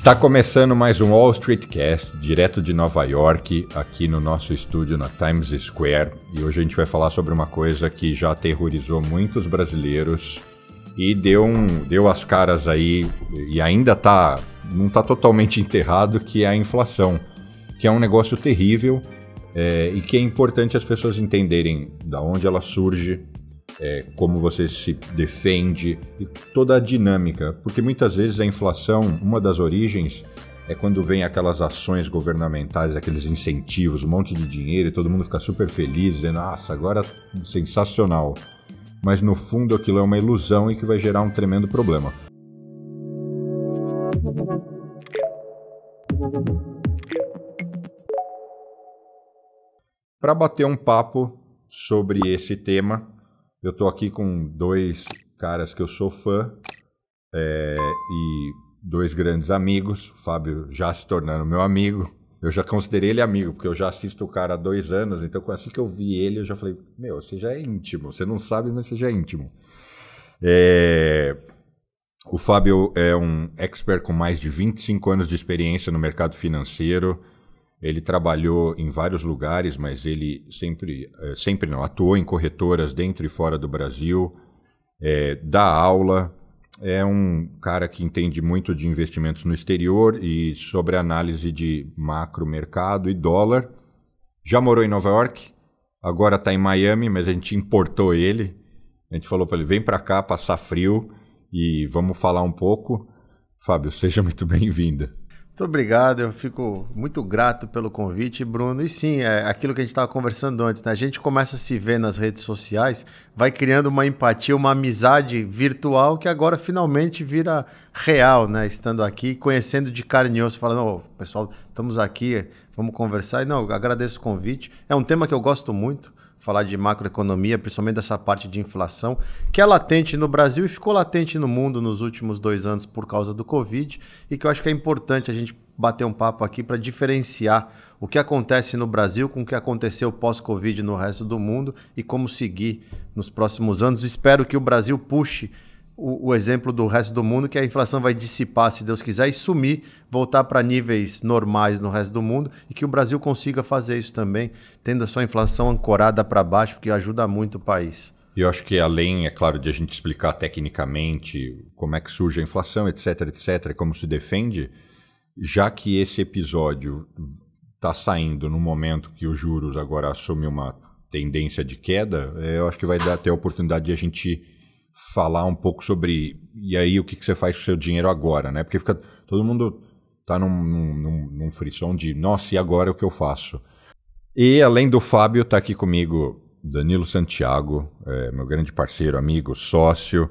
Está começando mais um Wall Street Cast, direto de Nova York, aqui no nosso estúdio na Times Square. E hoje a gente vai falar sobre uma coisa que já aterrorizou muitos brasileiros e deu, um, deu as caras aí, e ainda tá, não está totalmente enterrado, que é a inflação, que é um negócio terrível é, e que é importante as pessoas entenderem da onde ela surge, é, como você se defende e toda a dinâmica. Porque muitas vezes a inflação, uma das origens é quando vem aquelas ações governamentais, aqueles incentivos, um monte de dinheiro e todo mundo fica super feliz, dizendo, nossa, agora sensacional. Mas no fundo aquilo é uma ilusão e que vai gerar um tremendo problema. Para bater um papo sobre esse tema, eu estou aqui com dois caras que eu sou fã é, e dois grandes amigos. O Fábio já se tornando meu amigo. Eu já considerei ele amigo, porque eu já assisto o cara há dois anos, então assim que eu vi ele, eu já falei, meu, você já é íntimo. Você não sabe, mas você já é íntimo. É... O Fábio é um expert com mais de 25 anos de experiência no mercado financeiro. Ele trabalhou em vários lugares, mas ele sempre, é, sempre não, atuou em corretoras dentro e fora do Brasil, é, dá aula, é um cara que entende muito de investimentos no exterior e sobre análise de macro mercado e dólar. Já morou em Nova York, agora está em Miami, mas a gente importou ele. A gente falou para ele: vem para cá passar frio e vamos falar um pouco. Fábio, seja muito bem-vinda. Muito obrigado, eu fico muito grato pelo convite, Bruno. E sim, é aquilo que a gente estava conversando antes, né? A gente começa a se ver nas redes sociais, vai criando uma empatia, uma amizade virtual que agora finalmente vira real, né? Estando aqui, conhecendo de carne e osso, falando, oh, pessoal, estamos aqui, vamos conversar. E não, agradeço o convite. É um tema que eu gosto muito falar de macroeconomia, principalmente dessa parte de inflação, que é latente no Brasil e ficou latente no mundo nos últimos dois anos por causa do Covid, e que eu acho que é importante a gente bater um papo aqui para diferenciar o que acontece no Brasil com o que aconteceu pós-Covid no resto do mundo e como seguir nos próximos anos. Espero que o Brasil puxe o, o, exemplo do resto do mundo, que a inflação vai dissipar, se Deus quiser, e sumir, voltar para níveis normais no resto do mundo, e que o Brasil consiga fazer isso também, tendo a sua inflação ancorada para baixo, porque ajuda muito o país. Eu acho que além, é claro, de a gente explicar tecnicamente como é que surge a inflação, etc, etc, como se defende, já que esse episódio está saindo no momento que os juros agora assumem uma tendência de queda, é, eu acho que vai dar até a oportunidade de a gente falar um pouco sobre e aí o que, que você faz com o seu dinheiro agora, né? Porque fica todo mundo tá num, num, num de nossa, e agora o que eu faço? E além do Fábio, tá aqui comigo Danilo Santiago, é, meu grande parceiro, amigo, sócio.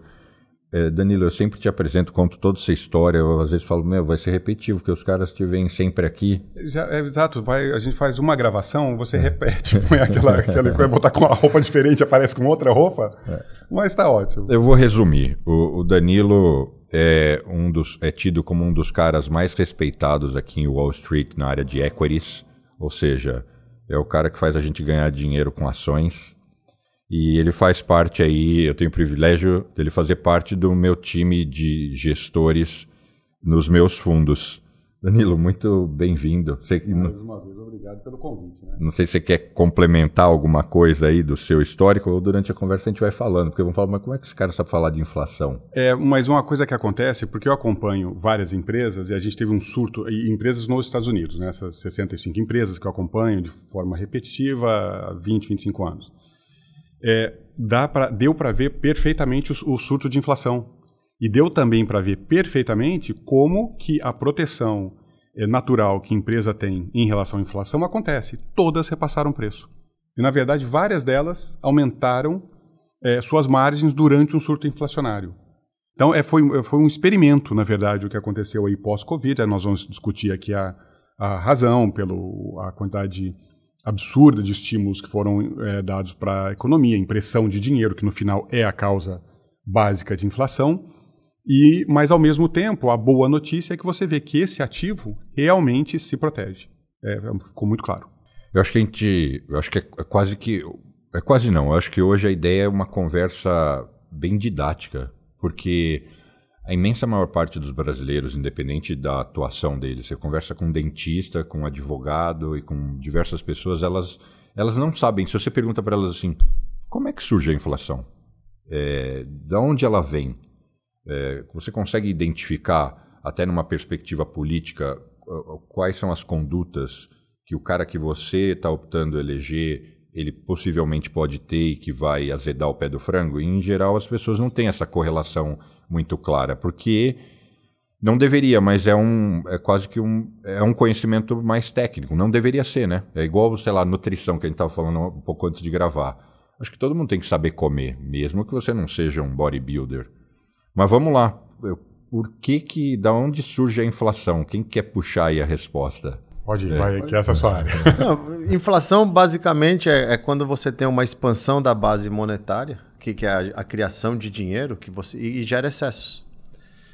É, Danilo, eu sempre te apresento, conto toda essa história. Eu às vezes falo, meu, vai ser repetitivo, porque os caras te vêm sempre aqui. Já, é, exato, vai, a gente faz uma gravação, você é. repete, põe aquela, aquela coisa, botar com uma roupa diferente, aparece com outra roupa. É. Mas está ótimo. Eu vou resumir. O, o, Danilo é, um dos, é tido como um dos caras mais respeitados aqui em Wall Street na área de equities, ou seja, é o cara que faz a gente ganhar dinheiro com ações. E ele faz parte aí, eu tenho o privilégio dele fazer parte do meu time de gestores nos meus fundos. Danilo, muito bem-vindo. Mais uma vez, obrigado pelo convite. Né? Não sei se você quer complementar alguma coisa aí do seu histórico ou durante a conversa a gente vai falando, porque vão falar, mas como é que esse cara sabe falar de inflação? É, mas uma coisa que acontece, porque eu acompanho várias empresas e a gente teve um surto, e empresas nos Estados Unidos, né, essas 65 empresas que eu acompanho de forma repetitiva há 20, 25 anos é, dá pra, deu para ver perfeitamente o, o, surto de inflação. E deu também para ver perfeitamente como que a proteção é, natural que a empresa tem em relação à inflação acontece. Todas repassaram preço. E, na verdade, várias delas aumentaram é, suas margens durante um surto inflacionário. Então, é, foi, foi um experimento, na verdade, o que aconteceu aí pós-Covid. Nós vamos discutir aqui a, a razão, pela quantidade absurda de estímulos que foram é, dados para a economia, impressão de dinheiro, que no final é a causa básica de inflação. E, mas ao mesmo tempo, a boa notícia é que você vê que esse ativo realmente se protege. É, é ficou muito claro. Eu acho que a gente, eu acho que é quase que, é quase não. Eu acho que hoje a ideia é uma conversa bem didática, porque a imensa maior parte dos brasileiros, independente da atuação deles, você conversa com um dentista, com um advogado e com diversas pessoas, elas, elas não sabem. Se você pergunta para elas assim, como é que surge a inflação? É, da onde ela vem? É, você consegue identificar, até numa perspectiva política, quais são as condutas que o cara que você está optando eleger ele possivelmente pode ter e que vai azedar o pé do frango? E, em geral, as pessoas não têm essa correlação muito clara, porque não deveria, mas é um é quase que um é um conhecimento mais técnico. Não deveria ser, né? É igual, sei lá, nutrição que a gente estava falando um pouco antes de gravar. Acho que todo mundo tem que saber comer, mesmo que você não seja um bodybuilder. Mas vamos lá. Por que que, da onde surge a inflação? Quem quer puxar aí a resposta? Pode ir, é. vai, que essa é a sua área. Não, inflação, basicamente, é, é, quando você tem uma expansão da base monetária, que, que é a, a, criação de dinheiro, que você, e, e gera excessos.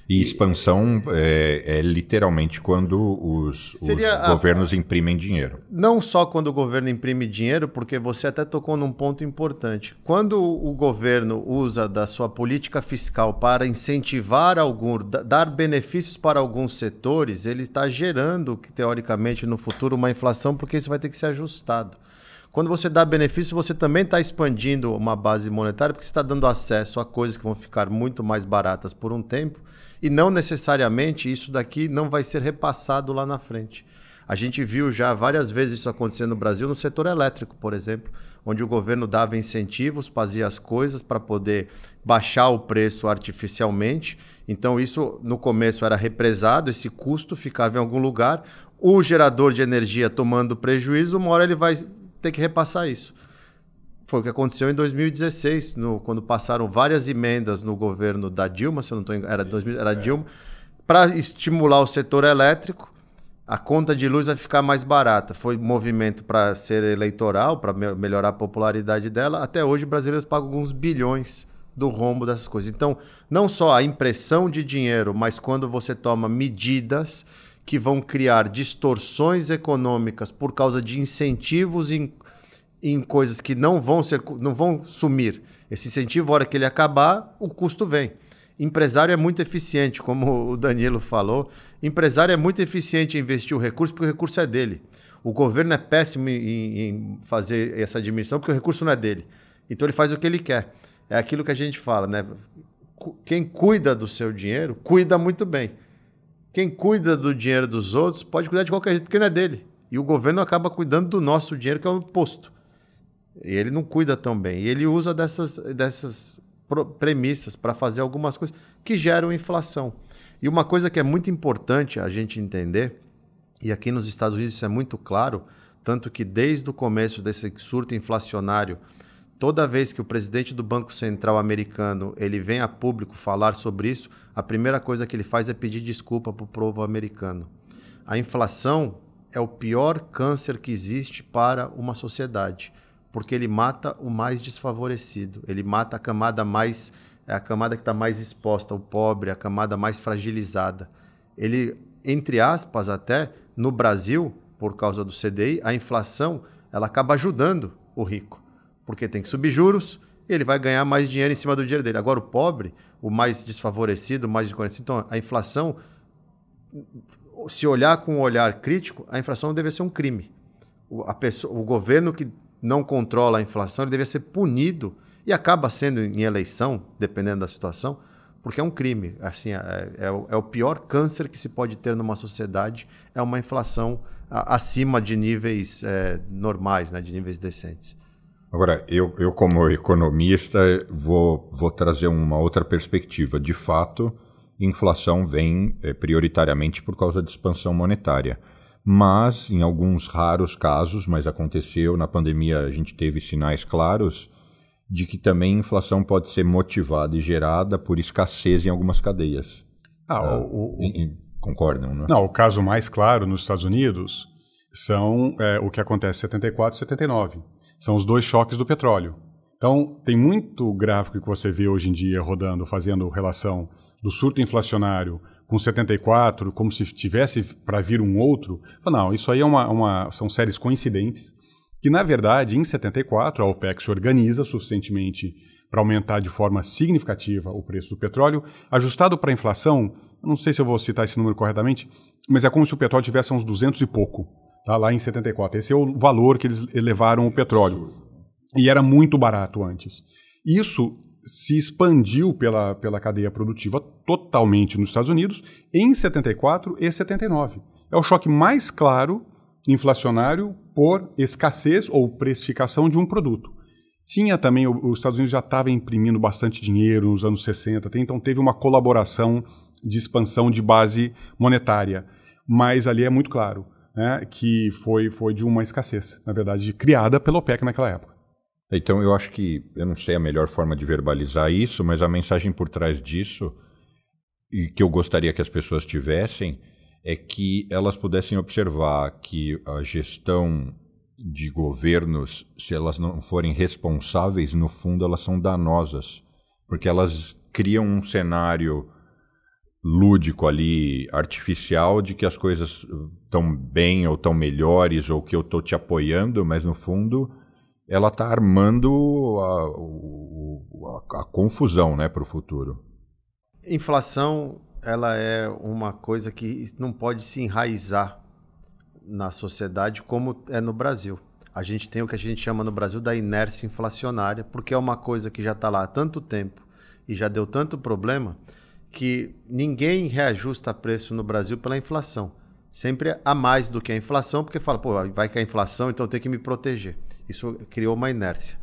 E expansão é, é literalmente quando os, os governos a, imprimem dinheiro. Não só quando o governo imprime dinheiro, porque você até tocou num ponto importante. Quando o governo usa da sua política fiscal para incentivar algum, dar benefícios para alguns setores, ele está gerando, teoricamente, no futuro, uma inflação, porque isso vai ter que ser ajustado. Quando você dá benefício, você também está expandindo uma base monetária, porque você está dando acesso a coisas que vão ficar muito mais baratas por um tempo e não necessariamente isso daqui não vai ser repassado lá na frente. A gente viu já várias vezes isso acontecendo no Brasil, no setor elétrico, por exemplo, onde o governo dava incentivos, fazia as coisas para poder baixar o preço artificialmente. Então, isso no começo era represado, esse custo ficava em algum lugar. O gerador de energia tomando prejuízo, uma hora ele vai ter que repassar isso. Foi o que aconteceu em 2016, no, quando passaram várias emendas no governo da Dilma, se eu não estou era, 2000, era é. Dilma, para estimular o setor elétrico. A conta de luz vai ficar mais barata. Foi movimento para ser eleitoral, para me melhorar a popularidade dela. Até hoje, brasileiros pagam alguns bilhões do rombo dessas coisas. Então, não só a impressão de dinheiro, mas quando você toma medidas que vão criar distorções econômicas por causa de incentivos in em coisas que não vão ser, não vão sumir. Esse incentivo, a hora que ele acabar, o custo vem. Empresário é muito eficiente, como o Danilo falou. Empresário é muito eficiente em investir o recurso porque o recurso é dele. O governo é péssimo em, em fazer essa admissão porque o recurso não é dele. Então ele faz o que ele quer. É aquilo que a gente fala, né? Quem cuida do seu dinheiro, cuida muito bem. Quem cuida do dinheiro dos outros pode cuidar de qualquer jeito, porque não é dele. E o governo acaba cuidando do nosso dinheiro, que é o imposto. E ele não cuida tão bem. E ele usa dessas, dessas premissas para fazer algumas coisas que geram inflação. E uma coisa que é muito importante a gente entender, e aqui nos Estados Unidos isso é muito claro, tanto que desde o começo desse surto inflacionário, toda vez que o presidente do Banco Central americano ele vem a público falar sobre isso, a primeira coisa que ele faz é pedir desculpa para o povo americano. A inflação é o pior câncer que existe para uma sociedade porque ele mata o mais desfavorecido, ele mata a camada mais é a camada que está mais exposta, o pobre, a camada mais fragilizada. Ele, entre aspas, até no Brasil, por causa do CDI, a inflação ela acaba ajudando o rico, porque tem que subir juros e ele vai ganhar mais dinheiro em cima do dinheiro dele. Agora, o pobre, o mais desfavorecido, o mais desconhecido, então a inflação, se olhar com um olhar crítico, a inflação deve ser um crime. O, a pessoa, o governo que não controla a inflação, ele deveria ser punido e acaba sendo em eleição, dependendo da situação, porque é um crime. Assim, é, é, é o pior câncer que se pode ter numa sociedade, é uma inflação acima de níveis é, normais, né, de níveis decentes. Agora, eu, eu como economista, vou, vou trazer uma outra perspectiva. De fato, inflação vem é, prioritariamente por causa de expansão monetária mas em alguns raros casos, mas aconteceu na pandemia, a gente teve sinais claros de que também inflação pode ser motivada e gerada por escassez em algumas cadeias. Ah, ah o, o, concordam, né? Não, o caso mais claro nos Estados Unidos são é, o que acontece em 74 e 79. São os dois choques do petróleo. Então, tem muito gráfico que você vê hoje em dia rodando, fazendo relação do surto inflacionário com 74, como se tivesse para vir um outro. Não, isso aí é uma, uma, são séries coincidentes, que na verdade, em 74, a OPEC se organiza suficientemente para aumentar de forma significativa o preço do petróleo. Ajustado para a inflação, não sei se eu vou citar esse número corretamente, mas é como se o petróleo tivesse uns 200 e pouco, tá? lá em 74. Esse é o valor que eles elevaram o petróleo. E era muito barato antes. Isso se expandiu pela, pela cadeia produtiva totalmente nos Estados Unidos em 74 e 79. É o choque mais claro inflacionário por escassez ou precificação de um produto. Tinha também, os Estados Unidos já estava imprimindo bastante dinheiro nos anos 60, então teve uma colaboração de expansão de base monetária. Mas ali é muito claro né, que foi, foi de uma escassez, na verdade, criada pela OPEC naquela época. Então eu acho que, eu não sei a melhor forma de verbalizar isso, mas a mensagem por trás disso, e que eu gostaria que as pessoas tivessem, é que elas pudessem observar que a gestão de governos, se elas não forem responsáveis, no fundo elas são danosas, porque elas criam um cenário lúdico ali, artificial, de que as coisas estão bem ou estão melhores, ou que eu estou te apoiando, mas no fundo ela está armando a, a, a, confusão né, para o futuro. Inflação ela é uma coisa que não pode se enraizar na sociedade como é no Brasil. A gente tem o que a gente chama no Brasil da inércia inflacionária, porque é uma coisa que já está lá há tanto tempo e já deu tanto problema que ninguém reajusta preço no Brasil pela inflação. Sempre a mais do que a inflação, porque fala, pô, vai cair a inflação, então tem que me proteger. Isso criou uma inércia.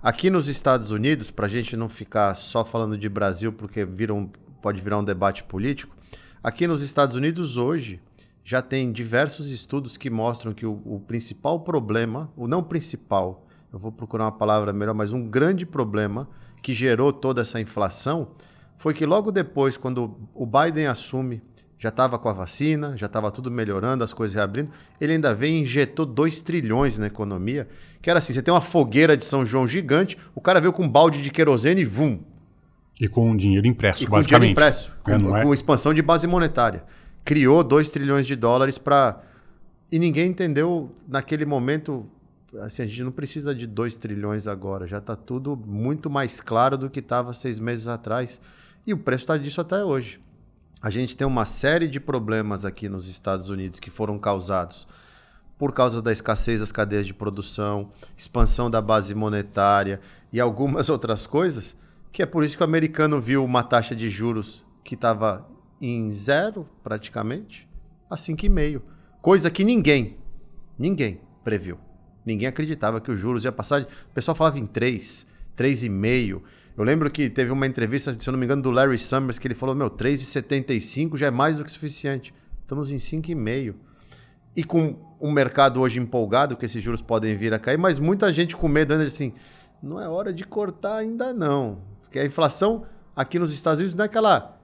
Aqui nos Estados Unidos, para a gente não ficar só falando de Brasil, porque vira um, pode virar um debate político, aqui nos Estados Unidos hoje já tem diversos estudos que mostram que o, o principal problema, o não principal, eu vou procurar uma palavra melhor, mas um grande problema que gerou toda essa inflação foi que logo depois, quando o Biden assume já estava com a vacina, já estava tudo melhorando, as coisas reabrindo. Ele ainda veio e injetou 2 trilhões na economia, que era assim, você tem uma fogueira de São João gigante, o cara veio com um balde de querosene e vum. E com dinheiro impresso, e com basicamente. dinheiro impresso, é, com, é? com expansão de base monetária. Criou 2 trilhões de dólares para... E ninguém entendeu naquele momento... Assim, a gente não precisa de 2 trilhões agora, já está tudo muito mais claro do que estava seis meses atrás. E o preço está disso até hoje a gente tem uma série de problemas aqui nos Estados Unidos que foram causados por causa da escassez das cadeias de produção, expansão da base monetária e algumas outras coisas, que é por isso que o americano viu uma taxa de juros que estava em zero, praticamente, a 5,5. Coisa que ninguém, ninguém previu. Ninguém acreditava que os juros ia passar. O pessoal falava em 3, 3,5. Eu lembro que teve uma entrevista, se eu não me engano, do Larry Summers, que ele falou: Meu, 3,75 já é mais do que suficiente. Estamos em 5,5. E com um mercado hoje empolgado, que esses juros podem vir a cair, mas muita gente com medo ainda assim: não é hora de cortar ainda não. Porque a inflação aqui nos Estados Unidos não é que ela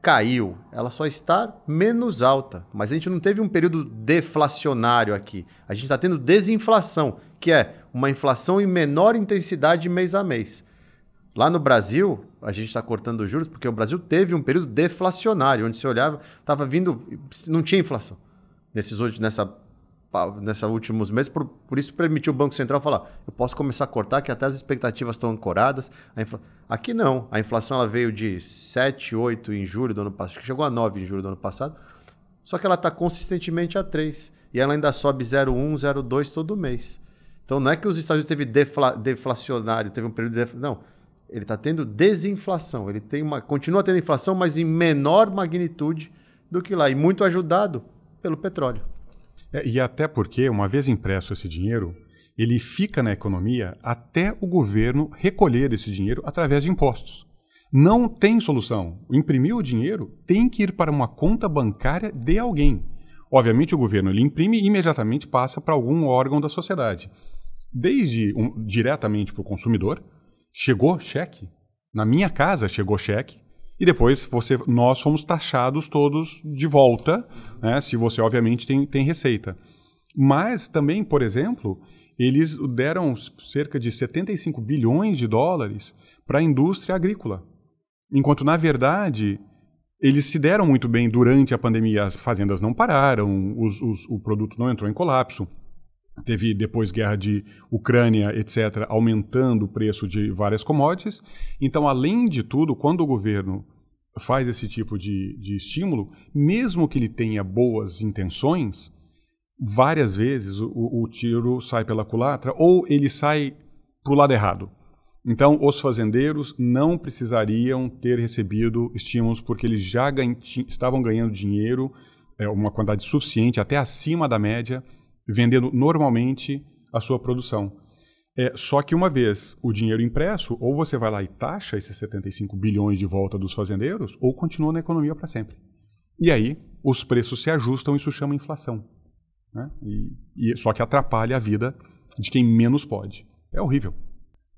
caiu, ela só está menos alta. Mas a gente não teve um período deflacionário aqui. A gente está tendo desinflação, que é uma inflação em menor intensidade mês a mês. Lá no Brasil, a gente está cortando juros porque o Brasil teve um período deflacionário, onde se olhava, estava vindo, não tinha inflação. Nesses nessa nessa últimos meses, por, por, isso permitiu o Banco Central falar, eu posso começar a cortar que até as expectativas estão ancoradas. Infla... Aqui não, a inflação ela veio de 7, 8 em julho do ano passado, chegou a 9 em julho do ano passado, só que ela está consistentemente a 3 e ela ainda sobe 0,1, 0,2 todo mês. Então não é que os Estados Unidos teve defla... deflacionário, teve um período de não, ele está tendo desinflação. Ele tem uma, continua tendo inflação, mas em menor magnitude do que lá. E muito ajudado pelo petróleo. É, e até porque, uma vez impresso esse dinheiro, ele fica na economia até o governo recolher esse dinheiro através de impostos. Não tem solução. Imprimir o dinheiro tem que ir para uma conta bancária de alguém. Obviamente, o governo ele imprime e imediatamente passa para algum órgão da sociedade. Desde um, diretamente para o consumidor, chegou cheque. Na minha casa chegou cheque. E depois você, nós fomos taxados todos de volta, né, se você obviamente tem, tem receita. Mas também, por exemplo, eles deram cerca de 75 bilhões de dólares para a indústria agrícola. Enquanto, na verdade, eles se deram muito bem durante a pandemia. As fazendas não pararam, os, os, o produto não entrou em colapso. Teve depois guerra de Ucrânia, etc., aumentando o preço de várias commodities. Então, além de tudo, quando o governo faz esse tipo de, de estímulo, mesmo que ele tenha boas intenções, várias vezes o, o tiro sai pela culatra ou ele sai para o lado errado. Então, os fazendeiros não precisariam ter recebido estímulos porque eles já ganha, estavam ganhando dinheiro, é, uma quantidade suficiente, até acima da média, vendendo normalmente a sua produção. É, só que uma vez o dinheiro impresso, ou você vai lá e taxa esses 75 bilhões de volta dos fazendeiros, ou continua na economia para sempre. E aí os preços se ajustam, isso chama inflação. Né? E, e, só que atrapalha a vida de quem menos pode. É horrível.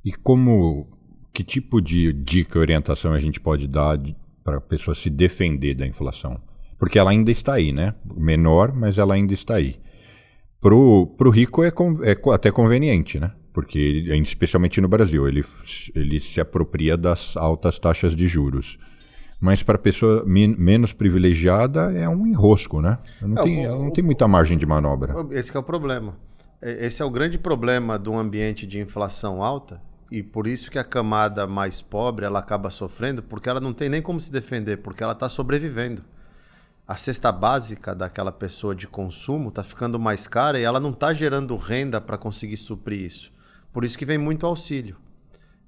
E como, que tipo de dica orientação a gente pode dar para a pessoa se defender da inflação? Porque ela ainda está aí, né? Menor, mas ela ainda está aí. Para o rico é, é até conveniente, né? Porque, especialmente no Brasil, ele, ele se apropria das altas taxas de juros mas para a pessoa menos privilegiada é um enrosco, né? Não, é, tem, o, não tem muita margem de manobra. Esse é o problema. Esse é o grande problema de um ambiente de inflação alta e por isso que a camada mais pobre ela acaba sofrendo porque ela não tem nem como se defender porque ela está sobrevivendo. A cesta básica daquela pessoa de consumo está ficando mais cara e ela não está gerando renda para conseguir suprir isso. Por isso que vem muito auxílio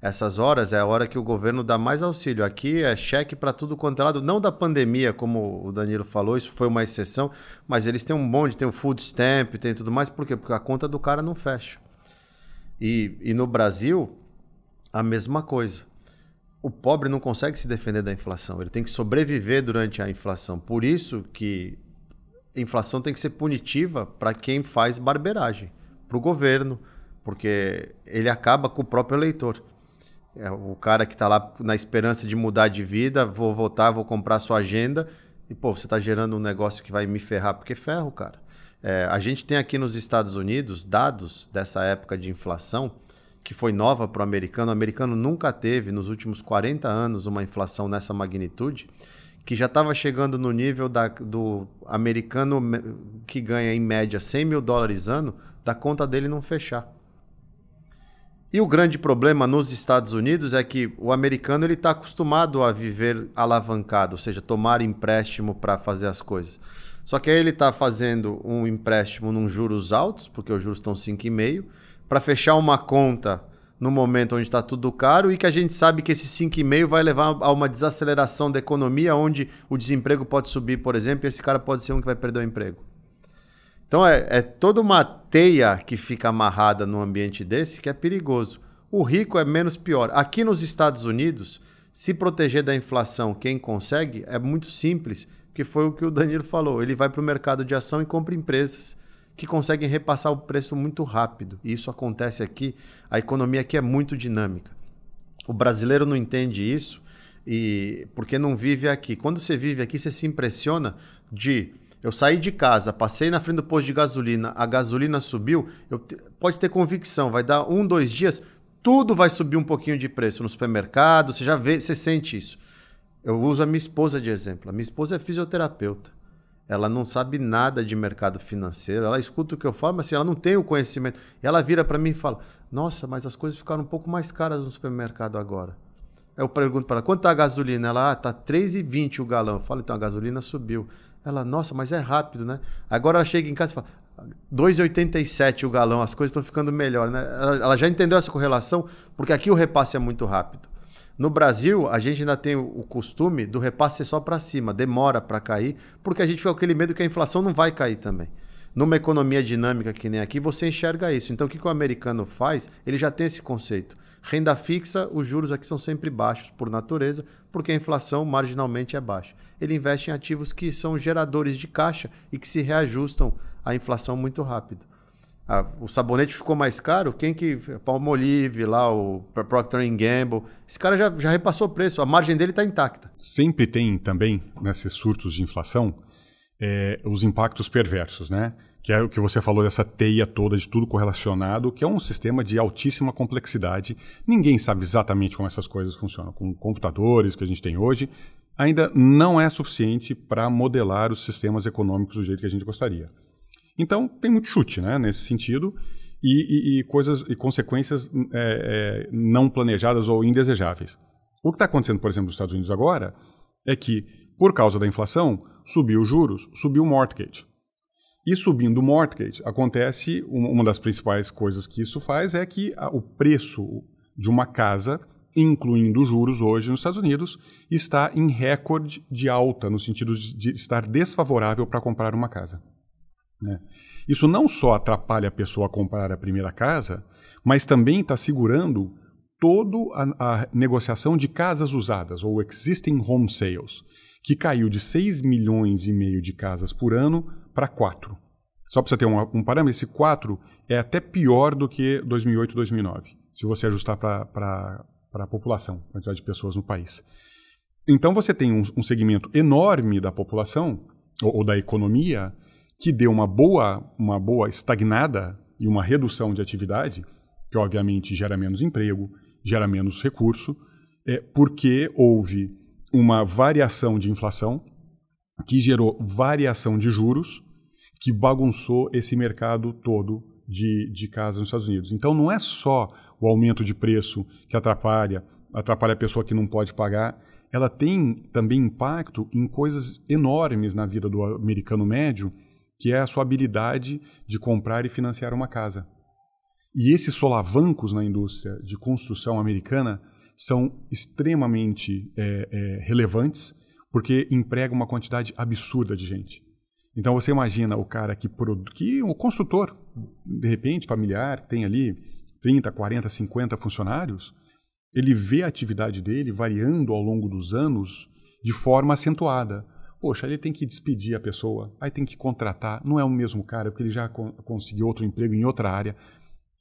essas horas é a hora que o governo dá mais auxílio. Aqui é cheque para tudo quanto é lado, não da pandemia, como o Danilo falou, isso foi uma exceção, mas eles têm um bonde, tem o food stamp, tem tudo mais, por quê? Porque a conta do cara não fecha. E, e no Brasil, a mesma coisa. O pobre não consegue se defender da inflação, ele tem que sobreviver durante a inflação. Por isso que a inflação tem que ser punitiva para quem faz barberagem, para o governo, porque ele acaba com o próprio eleitor. É o cara que está lá na esperança de mudar de vida, vou votar, vou comprar sua agenda. E, pô, você está gerando um negócio que vai me ferrar, porque ferro, cara. É, a gente tem aqui nos Estados Unidos dados dessa época de inflação que foi nova para o americano. O americano nunca teve, nos últimos 40 anos, uma inflação nessa magnitude, que já estava chegando no nível da, do americano que ganha, em média, 100 mil dólares ano, da conta dele não fechar. E o grande problema nos Estados Unidos é que o americano ele está acostumado a viver alavancado, ou seja, tomar empréstimo para fazer as coisas. Só que aí ele está fazendo um empréstimo num juros altos, porque os juros estão 5,5, para fechar uma conta no momento onde está tudo caro e que a gente sabe que esse 5,5 vai levar a uma desaceleração da economia, onde o desemprego pode subir, por exemplo, e esse cara pode ser um que vai perder o emprego. Então é, é toda uma teia que fica amarrada num ambiente desse que é perigoso. O rico é menos pior. Aqui nos Estados Unidos, se proteger da inflação, quem consegue, é muito simples, que foi o que o Danilo falou. Ele vai para o mercado de ação e compra empresas que conseguem repassar o preço muito rápido. E isso acontece aqui. A economia aqui é muito dinâmica. O brasileiro não entende isso e porque não vive aqui. Quando você vive aqui, você se impressiona de eu saí de casa, passei na frente do posto de gasolina, a gasolina subiu, eu pode ter convicção, vai dar um, dois dias, tudo vai subir um pouquinho de preço no supermercado, você já vê, você sente isso. Eu uso a minha esposa de exemplo. A minha esposa é fisioterapeuta. Ela não sabe nada de mercado financeiro, ela escuta o que eu falo, mas assim, ela não tem o conhecimento. E ela vira para mim e fala: Nossa, mas as coisas ficaram um pouco mais caras no supermercado agora. Eu pergunto para ela: Quanto tá a gasolina? Ela, ah, tá 3,20 o galão. Eu falo: Então a gasolina subiu. Ela, nossa, mas é rápido, né? Agora ela chega em casa e fala, 2,87 o galão, as coisas estão ficando melhor, né? Ela, ela, já entendeu essa correlação, porque aqui o repasse é muito rápido. No Brasil, a gente ainda tem o costume do repasse ser só para cima, demora para cair, porque a gente fica com aquele medo que a inflação não vai cair também. Numa economia dinâmica que nem aqui, você enxerga isso. Então, o que, que o americano faz? Ele já tem esse conceito. Renda fixa, os juros aqui são sempre baixos por natureza, porque a inflação marginalmente é baixa ele investe em ativos que são geradores de caixa e que se reajustam à inflação muito rápido. Ah, o sabonete ficou mais caro, quem que. Palmolive lá, o Procter Gamble. Esse cara já, já repassou o preço, a margem dele está intacta. Sempre tem também, nesses surtos de inflação, é, os impactos perversos, né? Que é o que você falou dessa teia toda de tudo correlacionado, que é um sistema de altíssima complexidade. Ninguém sabe exatamente como essas coisas funcionam. Com computadores que a gente tem hoje, ainda não é suficiente para modelar os sistemas econômicos do jeito que a gente gostaria. Então, tem muito chute né, nesse sentido e, e, e coisas e consequências é, é, não planejadas ou indesejáveis. O que está acontecendo, por exemplo, nos Estados Unidos agora é que, por causa da inflação, subiu os juros, subiu o mortgage. E subindo o mortgage, acontece uma das principais coisas que isso faz é que o preço de uma casa, incluindo juros hoje nos Estados Unidos, está em recorde de alta, no sentido de estar desfavorável para comprar uma casa. Né? Isso não só atrapalha a pessoa a comprar a primeira casa, mas também está segurando toda a, a, negociação de casas usadas, ou existing home sales, que caiu de 6 milhões e meio de casas por ano para 4. Só para você ter um, um parâmetro, esse 4 é até pior do que 2008 2009 se você ajustar para a população, quantidade de pessoas no país. Então você tem um, um segmento enorme da população ou, ou, da economia que deu uma boa, uma boa estagnada e uma redução de atividade, que obviamente gera menos emprego, gera menos recurso, é, porque houve uma variação de inflação que gerou variação de juros que bagunçou esse mercado todo de, de casas nos Estados Unidos. Então não é só o aumento de preço que atrapalha, atrapalha a pessoa que não pode pagar, ela tem também impacto em coisas enormes na vida do americano médio, que é a sua habilidade de comprar e financiar uma casa. E esses solavancos na indústria de construção americana são extremamente é, é, relevantes, porque emprega uma quantidade absurda de gente. Então você imagina o cara que, que o construtor, de repente, familiar, tem ali 30, 40, 50 funcionários, ele vê a atividade dele variando ao longo dos anos de forma acentuada. Poxa, ele tem que despedir a pessoa, aí tem que contratar, não é o mesmo cara, porque ele já conseguiu outro emprego em outra área.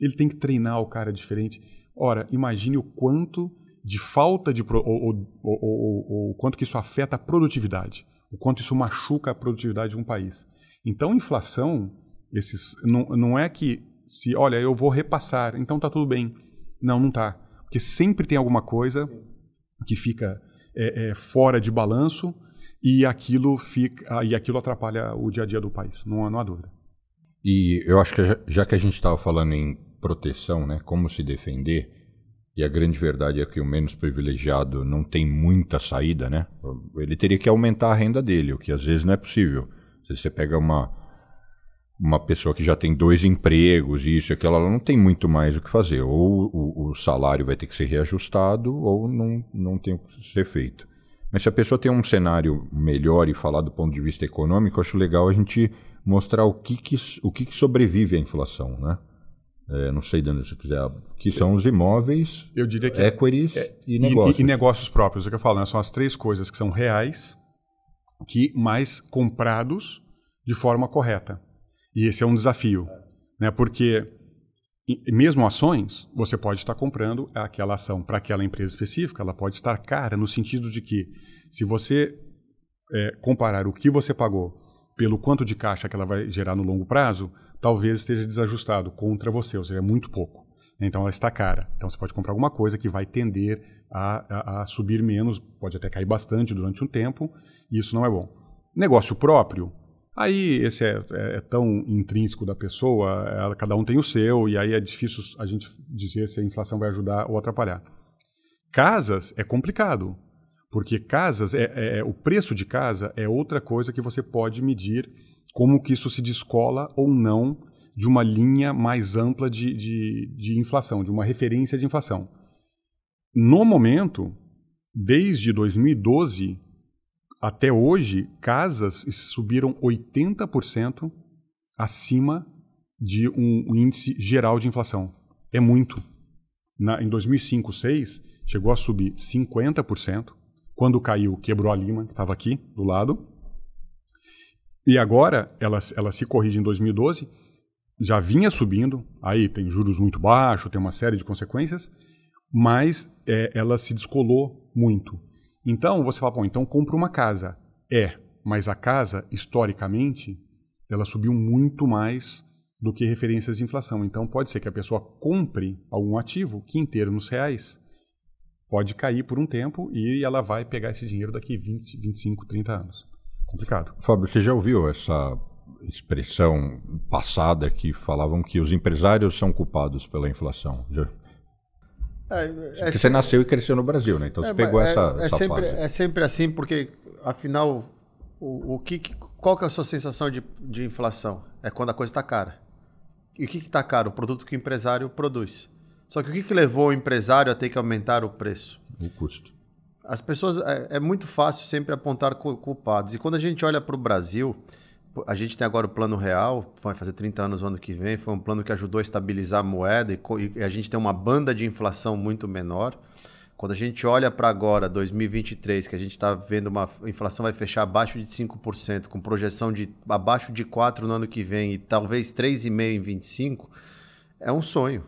Ele tem que treinar o cara diferente. Ora, imagine o quanto de falta de. ou, ou, ou, o quanto que isso afeta a produtividade, o quanto isso machuca a produtividade de um país. Então, inflação, esses, não, não é que se, olha, eu vou repassar, então tá tudo bem. Não, não tá. Porque sempre tem alguma coisa Sim. que fica é, é, fora de balanço e aquilo fica e aquilo atrapalha o dia a dia do país. Não, não há dúvida. E eu acho que já, que a gente estava falando em proteção, né, como se defender, e a grande verdade é que o menos privilegiado não tem muita saída, né? Ele teria que aumentar a renda dele, o que às vezes não é possível. Se você pega uma uma pessoa que já tem dois empregos isso e aquilo, ela não tem muito mais o que fazer. Ou o, o, salário vai ter que ser reajustado ou não, não tem o que ser feito. Mas se a pessoa tem um cenário melhor e falar do ponto de vista econômico, eu acho legal a gente mostrar o que, que, o que, que sobrevive à inflação, né? É, não sei, Daniel, se quiser, que são os imóveis, eu diria que equities é, e negócios. E, e, negócios próprios, é o que eu falo, né? são as três coisas que são reais, que mais comprados de forma correta. E esse é um desafio, né? Porque mesmo ações, você pode estar comprando aquela ação para aquela empresa específica, ela pode estar cara no sentido de que se você é, comparar o que você pagou pelo quanto de caixa que ela vai gerar no longo prazo, talvez esteja desajustado contra você, ou seja, é muito pouco. Então ela está cara. Então você pode comprar alguma coisa que vai tender a, a, a subir menos, pode até cair bastante durante um tempo, e isso não é bom. Negócio próprio, Aí esse é, é, é, tão intrínseco da pessoa, ela, cada um tem o seu, e aí é difícil a gente dizer se a inflação vai ajudar ou atrapalhar. Casas é complicado, porque casas, é, é, é, o preço de casa é outra coisa que você pode medir como que isso se descola ou não de uma linha mais ampla de, de, de inflação, de uma referência de inflação. No momento, desde 2012, até hoje, casas subiram 80% acima de um, índice geral de inflação. É muito. Na, em 2005, 2006, chegou a subir 50%. Quando caiu, quebrou a Lima, que estava aqui do lado. E agora, ela, ela se corrige em 2012, já vinha subindo, aí tem juros muito baixos, tem uma série de consequências, mas é, ela se descolou muito. Então você fala, bom, então compra uma casa. É, mas a casa, historicamente, ela subiu muito mais do que referências de inflação. Então pode ser que a pessoa compre algum ativo que, em termos reais, pode cair por um tempo e ela vai pegar esse dinheiro daqui 20, 25, 30 anos. Complicado. Fábio, você já ouviu essa expressão passada que falavam que os empresários são culpados pela inflação. Já... É, é você nasceu e cresceu no Brasil, né? Então você é, pegou é, essa, é essa sempre, fase. É sempre assim, porque afinal, o, o que, qual que é a sua sensação de, de inflação? É quando a coisa está cara. E o que está caro? O produto que o empresário produz. Só que o que, que levou o empresário a ter que aumentar o preço? O custo. As pessoas. É, é muito fácil sempre apontar culpados. E quando a gente olha para o Brasil, a gente tem agora o plano real, vai fazer 30 anos no ano que vem, foi um plano que ajudou a estabilizar a moeda e, e a gente tem uma banda de inflação muito menor. Quando a gente olha para agora, 2023, que a gente está vendo uma inflação vai fechar abaixo de 5%, com projeção de abaixo de 4% no ano que vem e talvez 3,5% em 25%, é um sonho.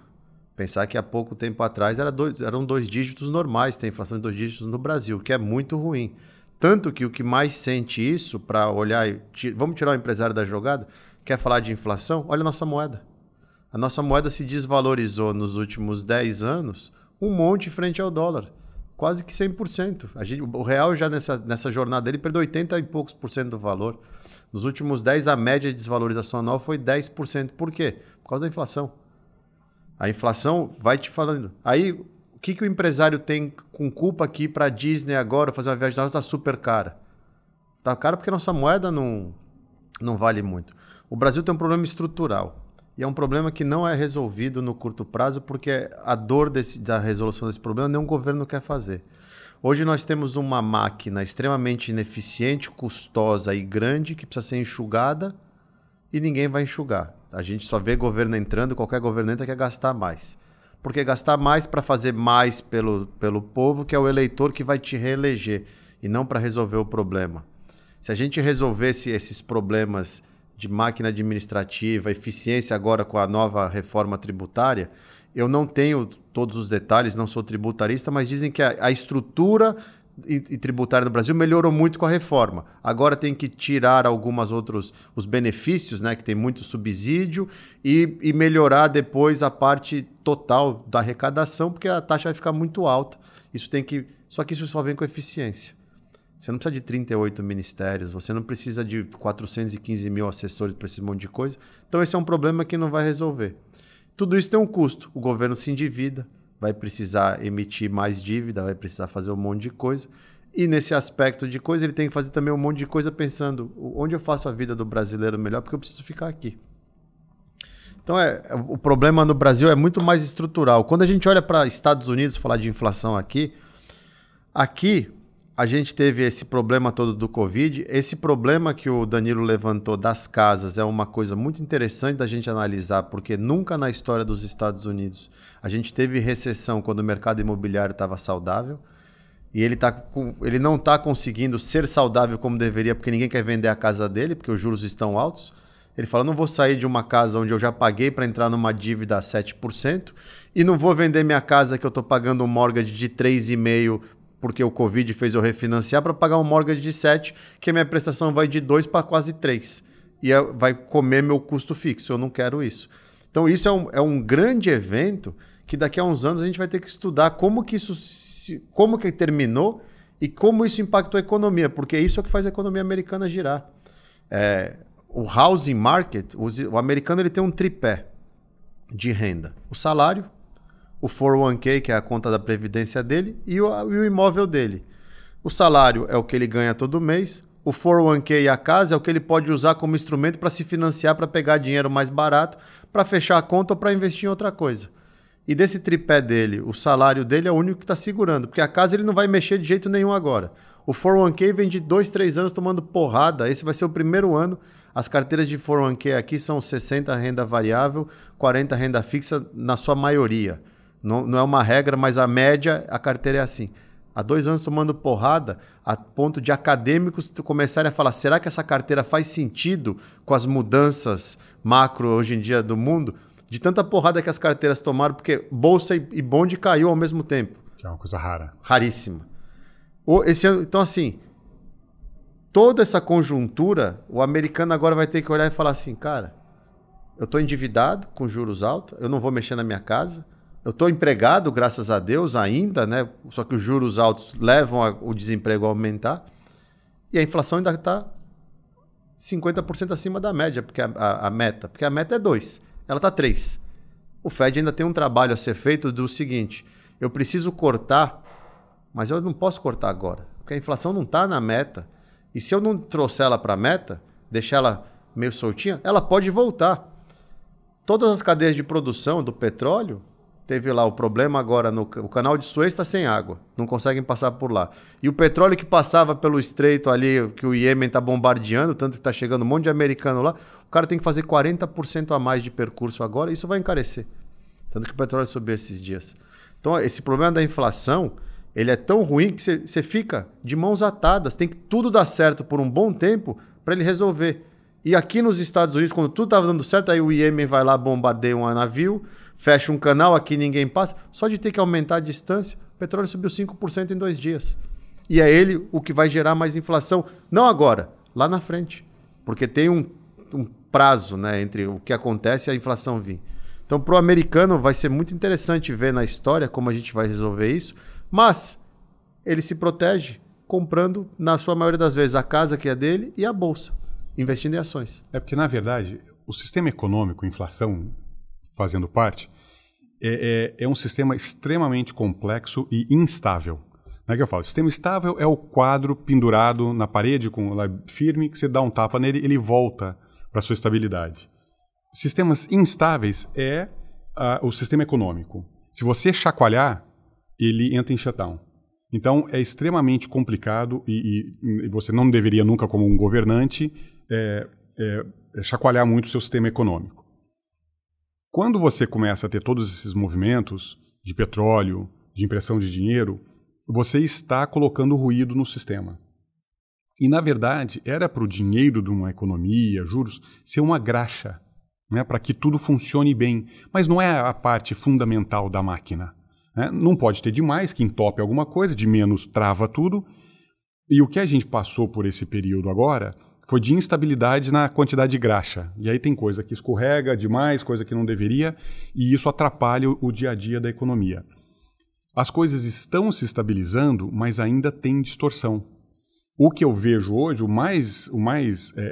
Pensar que há pouco tempo atrás era dois, eram dois dígitos normais ter inflação de dois dígitos no Brasil, que é muito ruim. Tanto que o que mais sente isso, para olhar, e, vamos tirar o empresário da jogada, quer falar de inflação? Olha a nossa moeda. A nossa moeda se desvalorizou nos últimos 10 anos um monte frente ao dólar. Quase que 100%. A gente, o real já nessa, nessa jornada ele perdeu 80 e poucos por cento do valor. Nos últimos 10, a média de desvalorização anual foi 10%. Por quê? Por causa da inflação. A inflação vai te falando. Aí, o que, que o empresário tem com culpa aqui para Disney agora fazer uma viagem está super cara? Está cara porque nossa moeda não, não vale muito. O Brasil tem um problema estrutural. E é um problema que não é resolvido no curto prazo, porque a dor desse, da resolução desse problema nenhum governo quer fazer. Hoje nós temos uma máquina extremamente ineficiente, custosa e grande que precisa ser enxugada e ninguém vai enxugar. A gente só vê governo entrando, qualquer governo entra quer gastar mais. Porque gastar mais para fazer mais pelo, pelo povo, que é o eleitor que vai te reeleger, e não para resolver o problema. Se a gente resolvesse esses problemas de máquina administrativa, eficiência agora com a nova reforma tributária, eu não tenho todos os detalhes, não sou tributarista, mas dizem que a, a estrutura e, tributária no Brasil melhorou muito com a reforma. Agora tem que tirar algumas outros os benefícios, né, que tem muito subsídio e, e melhorar depois a parte total da arrecadação, porque a taxa vai ficar muito alta. Isso tem que, só que isso só vem com eficiência. Você não precisa de 38 ministérios, você não precisa de 415 mil assessores para esse monte de coisa. Então, esse é um problema que não vai resolver. Tudo isso tem um custo. O governo se endivida, vai precisar emitir mais dívida, vai precisar fazer um monte de coisa. E nesse aspecto de coisa, ele tem que fazer também um monte de coisa pensando onde eu faço a vida do brasileiro melhor, porque eu preciso ficar aqui. Então, é, o problema no Brasil é muito mais estrutural. Quando a gente olha para Estados Unidos, falar de inflação aqui, aqui a gente teve esse problema todo do Covid. Esse problema que o Danilo levantou das casas é uma coisa muito interessante da gente analisar, porque nunca na história dos Estados Unidos a gente teve recessão quando o mercado imobiliário estava saudável. E ele, tá com, ele não está conseguindo ser saudável como deveria, porque ninguém quer vender a casa dele, porque os juros estão altos. Ele fala: não vou sair de uma casa onde eu já paguei para entrar numa dívida a 7% e não vou vender minha casa que eu estou pagando um mortgage de 3,5% porque o Covid fez eu refinanciar para pagar um mortgage de 7, que a minha prestação vai de 2 para quase 3. E é, vai comer meu custo fixo. Eu não quero isso. Então, isso é um, é um grande evento que daqui a uns anos a gente vai ter que estudar como que isso se, como que terminou e como isso impactou a economia, porque isso é o que faz a economia americana girar. É, o housing market, o, o americano ele tem um tripé de renda: o salário, o 401k, que é a conta da previdência dele, e o, e o imóvel dele. O salário é o que ele ganha todo mês, o 401k e a casa é o que ele pode usar como instrumento para se financiar, para pegar dinheiro mais barato, para fechar a conta ou para investir em outra coisa. E desse tripé dele, o salário dele é o único que está segurando, porque a casa ele não vai mexer de jeito nenhum agora. O 401k vem de dois, três anos tomando porrada. Esse vai ser o primeiro ano. As carteiras de 401k aqui são 60 renda variável, 40 renda fixa na sua maioria. Não, não é uma regra, mas a média, a carteira é assim. Há dois anos tomando porrada, a ponto de acadêmicos começarem a falar: será que essa carteira faz sentido com as mudanças macro hoje em dia do mundo? De tanta porrada que as carteiras tomaram, porque bolsa e bonde caiu ao mesmo tempo. Que é uma coisa rara. Raríssima. Esse ano, então, assim, toda essa conjuntura, o americano agora vai ter que olhar e falar assim: cara, eu estou endividado com juros altos, eu não vou mexer na minha casa eu estou empregado, graças a Deus, ainda, né? Só que os juros altos levam a, o desemprego a aumentar. E a inflação ainda está 50% acima da média, porque a, a, a, meta, porque a meta é 2, ela está 3. O Fed ainda tem um trabalho a ser feito do seguinte: eu preciso cortar, mas eu não posso cortar agora, porque a inflação não está na meta. E se eu não trouxer ela para a meta, deixar ela meio soltinha, ela pode voltar. Todas as cadeias de produção do petróleo teve lá o problema agora no o canal de Suez está sem água, não conseguem passar por lá. E o petróleo que passava pelo estreito ali, que o Iêmen está bombardeando, tanto que está chegando um monte de americano lá, o cara tem que fazer 40% a mais de percurso agora, isso vai encarecer. Tanto que o petróleo subiu esses dias. Então, esse problema da inflação, ele é tão ruim que você fica de mãos atadas, tem que tudo dar certo por um bom tempo para ele resolver. E aqui nos Estados Unidos, quando tudo estava dando certo, aí o Iêmen vai lá, bombardeia um navio, fecha um canal, aqui ninguém passa. Só de ter que aumentar a distância, o petróleo subiu 5% em dois dias. E é ele o que vai gerar mais inflação. Não agora, lá na frente. Porque tem um, um prazo né, entre o que acontece e a inflação vir. Então, para o americano, vai ser muito interessante ver na história como a gente vai resolver isso. Mas ele se protege comprando, na sua maioria das vezes, a casa que é dele e a bolsa, investindo em ações. É porque, na verdade, o sistema econômico, inflação, fazendo parte, é, é, é um sistema extremamente complexo e instável. Não é que eu falo? Sistema estável é o quadro pendurado na parede com lá firme que você dá um tapa nele, ele volta para sua estabilidade. Sistemas instáveis é uh, o sistema econômico. Se você chacoalhar, ele entra em shutdown. Então é extremamente complicado e, e, e você não deveria nunca, como um governante, é, é, chacoalhar muito o seu sistema econômico. Quando você começa a ter todos esses movimentos de petróleo, de impressão de dinheiro, você está colocando ruído no sistema. E, na verdade, era para o dinheiro de uma economia, juros, ser uma graxa, né, para que tudo funcione bem. Mas não é a parte fundamental da máquina. Né? Não pode ter demais que entope alguma coisa, de menos trava tudo. E o que a gente passou por esse período agora foi de instabilidade na quantidade de graxa. E aí tem coisa que escorrega demais, coisa que não deveria, e isso atrapalha o dia a dia da economia. As coisas estão se estabilizando, mas ainda tem distorção. O que eu vejo hoje, o mais, o mais é, é,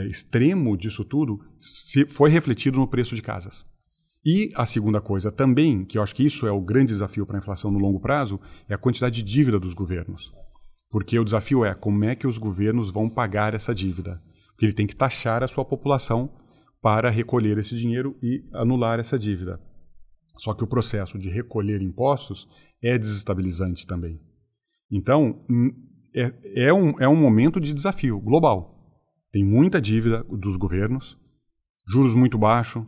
é, é extremo disso tudo, foi refletido no preço de casas. E a segunda coisa também, que eu acho que isso é o grande desafio para a inflação no longo prazo, é a quantidade de dívida dos governos. Porque o desafio é como é que os governos vão pagar essa dívida. Porque ele tem que taxar a sua população para recolher esse dinheiro e anular essa dívida. Só que o processo de recolher impostos é desestabilizante também. Então, hum, é, é, um, é um momento de desafio global. Tem muita dívida dos governos, juros muito baixos,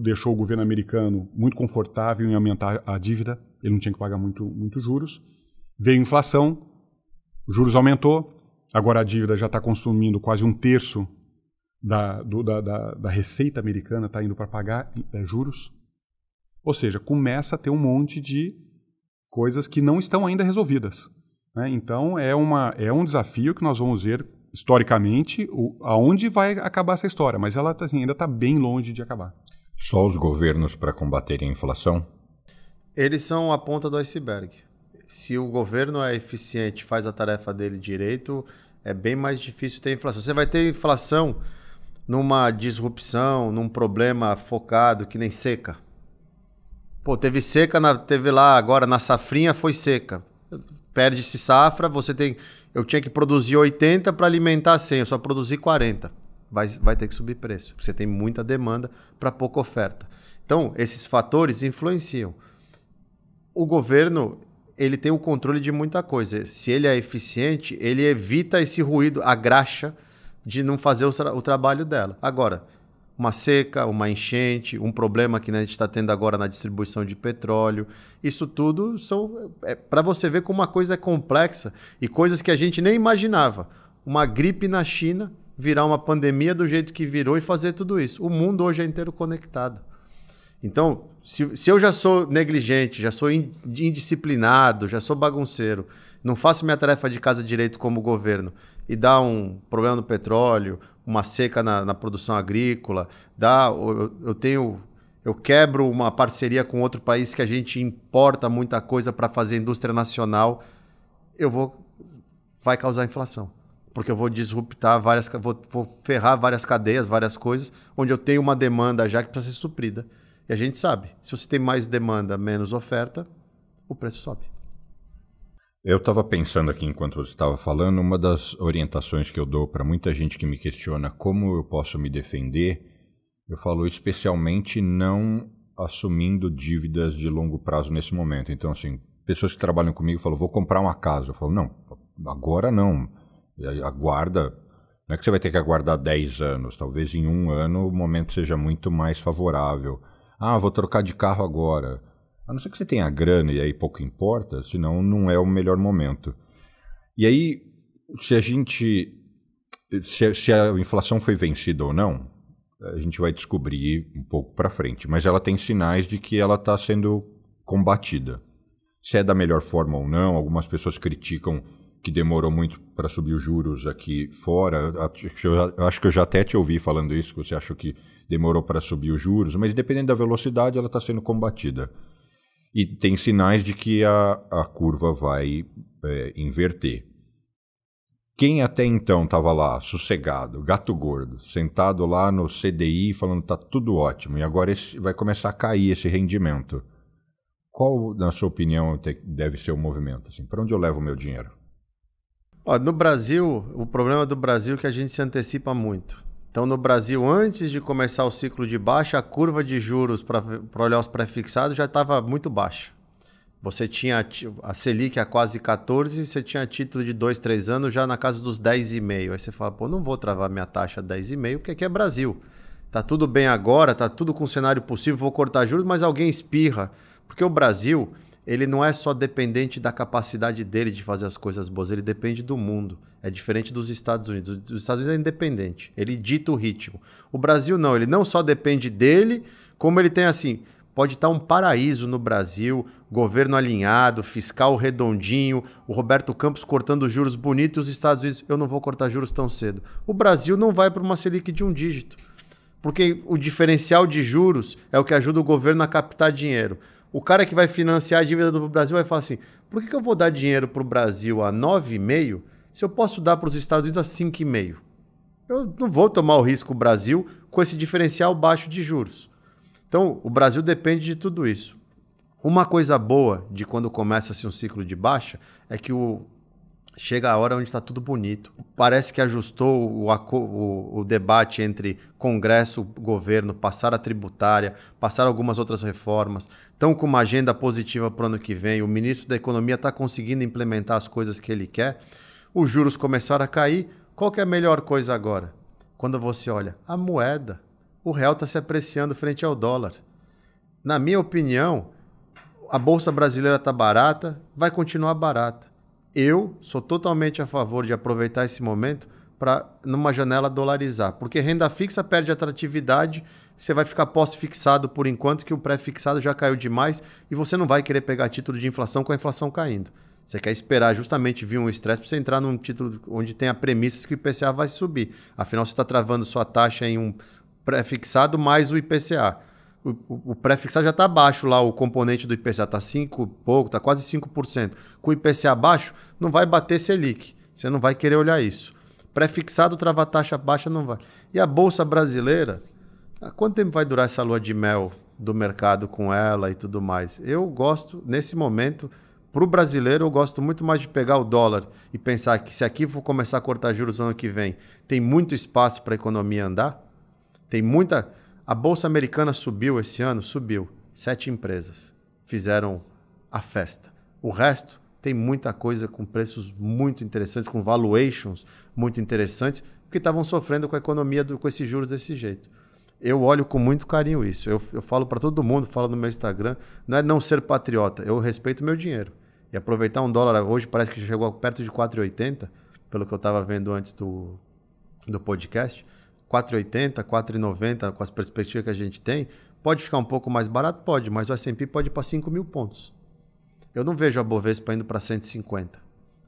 deixou o governo americano muito confortável em aumentar a dívida, ele não tinha que pagar muito, muito juros. Veio inflação, juros aumentou, agora a dívida já está consumindo quase um terço da, do, da, da, da, receita americana, está indo para pagar é, juros. Ou seja, começa a ter um monte de coisas que não estão ainda resolvidas. Né? Então é, uma, é um desafio que nós vamos ver historicamente o, aonde vai acabar essa história, mas ela assim, ainda está bem longe de acabar. Só os governos para combaterem a inflação? Eles são a ponta do iceberg se o governo é eficiente, faz a tarefa dele direito, é bem mais difícil ter inflação. Você vai ter inflação numa disrupção, num problema focado que nem seca. Pô, teve seca, na, teve lá agora na safrinha foi seca. Perde-se safra, você tem. Eu tinha que produzir 80 para alimentar 100, eu só produzi 40. Vai, vai ter que subir preço, porque você tem muita demanda para pouca oferta. Então, esses fatores influenciam. O governo ele tem o controle de muita coisa. Se ele é eficiente, ele evita esse ruído, a graxa de não fazer o, tra o trabalho dela. Agora, uma seca, uma enchente, um problema que né, a gente está tendo agora na distribuição de petróleo, isso tudo são é, para você ver como uma coisa é complexa e coisas que a gente nem imaginava. Uma gripe na China virar uma pandemia do jeito que virou e fazer tudo isso. O mundo hoje é inteiro conectado. Então, se, se eu já sou negligente, já sou indisciplinado, já sou bagunceiro, não faço minha tarefa de casa direito como governo e dá um problema no petróleo, uma seca na, na produção agrícola, dá, eu, eu tenho eu quebro uma parceria com outro país que a gente importa muita coisa para fazer indústria nacional, eu vou vai causar inflação porque eu vou disruptar várias, vou, vou ferrar várias cadeias, várias coisas, onde eu tenho uma demanda já que precisa ser suprida. E a gente sabe, se você tem mais demanda, menos oferta, o preço sobe. Eu estava pensando aqui enquanto você estava falando, uma das orientações que eu dou para muita gente que me questiona como eu posso me defender, eu falo especialmente não assumindo dívidas de longo prazo nesse momento. Então, assim, pessoas que trabalham comigo falam, vou comprar uma casa. Eu falo, não, agora não. Aguarda. Não é que você vai ter que aguardar 10 anos. Talvez em um ano o momento seja muito mais favorável. Ah, vou trocar de carro agora. A não ser que você tenha grana e aí pouco importa, senão não é o melhor momento. E aí, se a gente. Se, se a inflação foi vencida ou não, a gente vai descobrir um pouco para frente. Mas ela tem sinais de que ela está sendo combatida. Se é da melhor forma ou não, algumas pessoas criticam que demorou muito para subir os juros aqui fora. Acho que eu já até te ouvi falando isso, que você achou que demorou para subir os juros, mas dependendo da velocidade, ela está sendo combatida. E tem sinais de que a, a curva vai é, inverter. Quem até então estava lá, sossegado, gato gordo, sentado lá no CDI falando tá tudo ótimo, e agora esse, vai começar a cair esse rendimento. Qual, na sua opinião, deve ser o movimento? Assim, para onde eu levo o meu dinheiro? No Brasil, o problema do Brasil é que a gente se antecipa muito. Então, no Brasil, antes de começar o ciclo de baixa, a curva de juros para olhar os pré-fixados já estava muito baixa. Você tinha a Selic a quase 14, você tinha título de 2, 3 anos já na casa dos 10,5. Aí você fala, pô, não vou travar minha taxa 10,5, porque aqui é Brasil. Tá tudo bem agora, tá tudo com cenário possível, vou cortar juros, mas alguém espirra. Porque o Brasil, ele não é só dependente da capacidade dele de fazer as coisas boas, ele depende do mundo. É diferente dos Estados Unidos. Os Estados Unidos é independente, ele dita o ritmo. O Brasil não, ele não só depende dele, como ele tem assim, pode estar um paraíso no Brasil, governo alinhado, fiscal redondinho, o Roberto Campos cortando juros bonitos, os Estados Unidos, eu não vou cortar juros tão cedo. O Brasil não vai para uma Selic de um dígito. Porque o diferencial de juros é o que ajuda o governo a captar dinheiro. O cara que vai financiar a dívida do Brasil vai falar assim: por que, que eu vou dar dinheiro para o Brasil a 9,5 se eu posso dar para os Estados Unidos a 5,5? Eu não vou tomar o risco Brasil com esse diferencial baixo de juros. Então, o Brasil depende de tudo isso. Uma coisa boa de quando começa assim, um ciclo de baixa é que o, chega a hora onde está tudo bonito. Parece que ajustou o, o, o, debate entre Congresso, governo, passar a tributária, passar algumas outras reformas. Estão com uma agenda positiva para o ano que vem. O ministro da Economia está conseguindo implementar as coisas que ele quer. Os juros começaram a cair. Qual que é a melhor coisa agora? Quando você olha a moeda, o real está se apreciando frente ao dólar. Na minha opinião, a bolsa brasileira está barata, vai continuar barata eu sou totalmente a favor de aproveitar esse momento para, numa janela, dolarizar. Porque renda fixa perde atratividade, você vai ficar pós-fixado por enquanto, que o pré-fixado já caiu demais e você não vai querer pegar título de inflação com a inflação caindo. Você quer esperar justamente vir um estresse para você entrar num título onde tem a premissa que o IPCA vai subir. Afinal, você está travando sua taxa em um pré-fixado mais o IPCA o, o pré-fixado já está baixo lá, o componente do IPCA está 5 pouco, está quase 5%. Com o IPCA baixo, não vai bater Selic. Você não vai querer olhar isso. Pré-fixado, trava taxa baixa, não vai. E a Bolsa Brasileira, quanto tempo vai durar essa lua de mel do mercado com ela e tudo mais? Eu gosto, nesse momento, para o brasileiro, eu gosto muito mais de pegar o dólar e pensar que se aqui for começar a cortar juros no ano que vem, tem muito espaço para a economia andar, tem muita a bolsa americana subiu esse ano? Subiu. Sete empresas fizeram a festa. O resto tem muita coisa com preços muito interessantes, com valuations muito interessantes, porque estavam sofrendo com a economia, do, com esses juros desse jeito. Eu olho com muito carinho isso. Eu, eu falo para todo mundo, falo no meu Instagram, não é não ser patriota, eu respeito meu dinheiro. E aproveitar um dólar, hoje parece que chegou perto de 4,80, pelo que eu estava vendo antes do, do podcast. 4,80, 4,90 com as perspectivas que a gente tem, pode ficar um pouco mais barato? Pode, mas o S&P pode ir para 5 mil pontos. Eu não vejo a Bovespa indo para 150,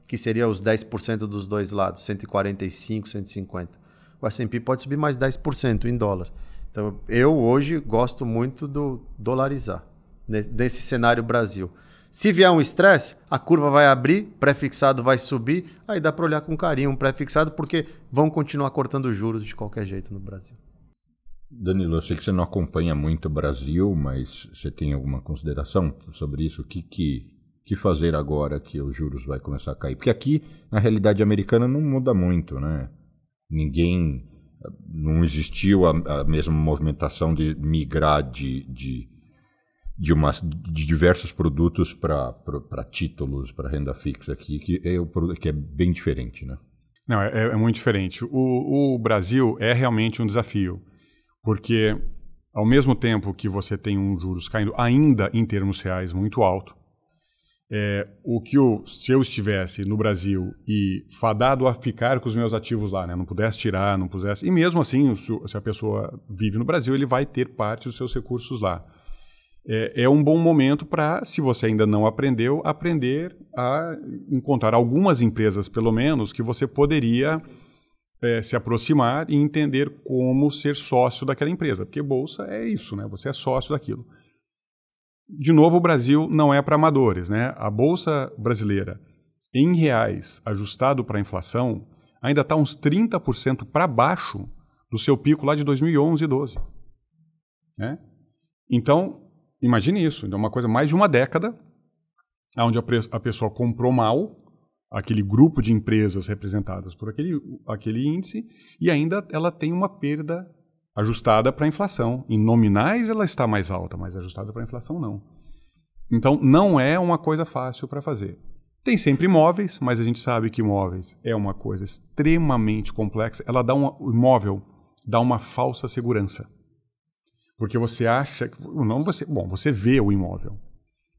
que seria os 10% dos dois lados, 145, 150. O S&P pode subir mais 10% em dólar. Então, eu hoje gosto muito do dolarizar, nesse cenário Brasil. Se vier um estresse, a curva vai abrir, pré-fixado vai subir, aí dá para olhar com carinho um pré-fixado, porque vão continuar cortando juros de qualquer jeito no Brasil. Danilo, eu sei que você não acompanha muito o Brasil, mas você tem alguma consideração sobre isso? O que, que, que fazer agora que os juros vai começar a cair? Porque aqui, na realidade americana, não muda muito, né? Ninguém... Não existiu a, a mesma movimentação de migrar de, de de, uma, de diversos produtos para títulos, para renda fixa aqui, que é, que é bem diferente, né? Não, é, é muito diferente. O, o, Brasil é realmente um desafio, porque ao mesmo tempo que você tem um juros caindo ainda em termos reais muito alto, é, o que se eu estivesse no Brasil e fadado a ficar com os meus ativos lá, né, não pudesse tirar, não pudesse, e mesmo assim, se a pessoa vive no Brasil, ele vai ter parte dos seus recursos lá é, é um bom momento para, se você ainda não aprendeu, aprender a encontrar algumas empresas, pelo menos, que você poderia é, se aproximar e entender como ser sócio daquela empresa. Porque bolsa é isso, né? Você é sócio daquilo. De novo, o Brasil não é para amadores, né? A bolsa brasileira, em reais, ajustado para a inflação, ainda está uns 30% para baixo do seu pico lá de 2011 e 12. Né? Então, Imagine isso, então uma coisa mais de uma década, onde a, a pessoa comprou mal aquele grupo de empresas representadas por aquele, aquele índice e ainda ela tem uma perda ajustada para a inflação. Em nominais ela está mais alta, mas ajustada para a inflação não. Então não é uma coisa fácil para fazer. Tem sempre imóveis, mas a gente sabe que imóveis é uma coisa extremamente complexa. Ela dá um imóvel dá uma falsa segurança. Porque você acha não você, bom, você vê o imóvel,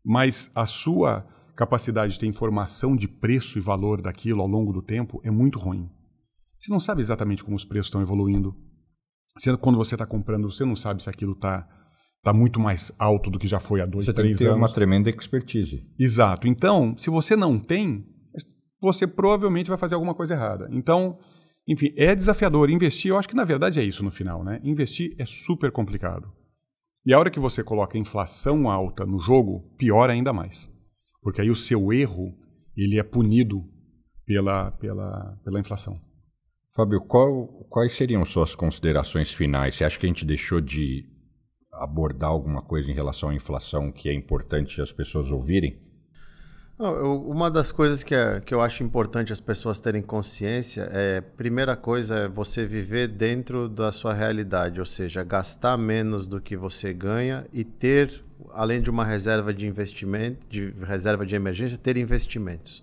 mas a sua capacidade de ter informação de preço e valor daquilo ao longo do tempo é muito ruim. Você não sabe exatamente como os preços estão evoluindo. Você, quando você está comprando, você não sabe se aquilo está tá muito mais alto do que já foi há dois, você três tem que ter anos. uma tremenda expertise. Exato. Então, se você não tem, você provavelmente vai fazer alguma coisa errada. Então, enfim, é desafiador. Investir, eu acho que na verdade é isso no final, né? Investir é super complicado. E a hora que você coloca inflação alta no jogo, piora ainda mais. Porque aí o seu erro, ele é punido pela, pela, pela inflação. Fábio, qual, quais seriam suas considerações finais? Você acha que a gente deixou de abordar alguma coisa em relação à inflação que é importante as pessoas ouvirem? Uma das coisas que, é, que eu acho importante as pessoas terem consciência é, primeira coisa, é você viver dentro da sua realidade, ou seja, gastar menos do que você ganha e ter, além de uma reserva de investimento, de reserva de emergência, ter investimentos.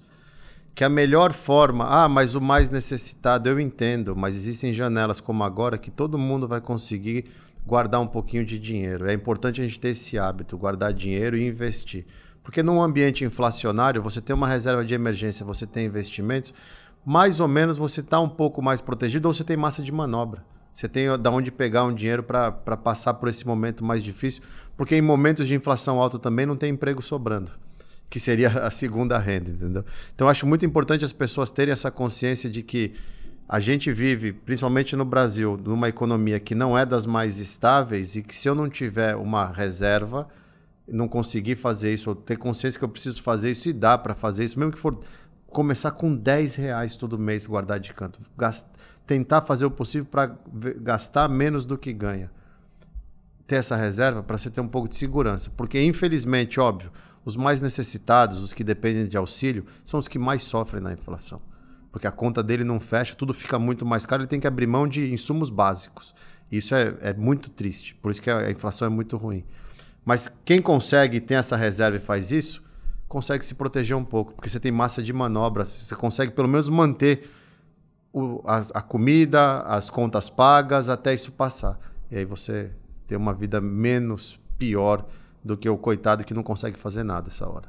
Que a melhor forma, ah, mas o mais necessitado, eu entendo, mas existem janelas como agora que todo mundo vai conseguir guardar um pouquinho de dinheiro. É importante a gente ter esse hábito, guardar dinheiro e investir. Porque num ambiente inflacionário, você tem uma reserva de emergência, você tem investimentos, mais ou menos você está um pouco mais protegido ou você tem massa de manobra. Você tem da onde pegar um dinheiro para passar por esse momento mais difícil, porque em momentos de inflação alta também não tem emprego sobrando, que seria a segunda renda, entendeu? Então acho muito importante as pessoas terem essa consciência de que a gente vive, principalmente no Brasil, numa economia que não é das mais estáveis e que se eu não tiver uma reserva, não conseguir fazer isso, ou ter consciência que eu preciso fazer isso e dá para fazer isso, mesmo que for começar com 10 reais todo mês guardar de canto, tentar fazer o possível para gastar menos do que ganha. Ter essa reserva para você ter um pouco de segurança, porque infelizmente, óbvio, os mais necessitados, os que dependem de auxílio, são os que mais sofrem na inflação. Porque a conta dele não fecha, tudo fica muito mais caro, ele tem que abrir mão de insumos básicos. Isso é, é muito triste, por isso que a inflação é muito ruim. Mas quem consegue tem essa reserva e faz isso, consegue se proteger um pouco, porque você tem massa de manobra, você consegue pelo menos manter o, a, a, comida, as contas pagas até isso passar. E aí você tem uma vida menos pior do que o coitado que não consegue fazer nada essa hora.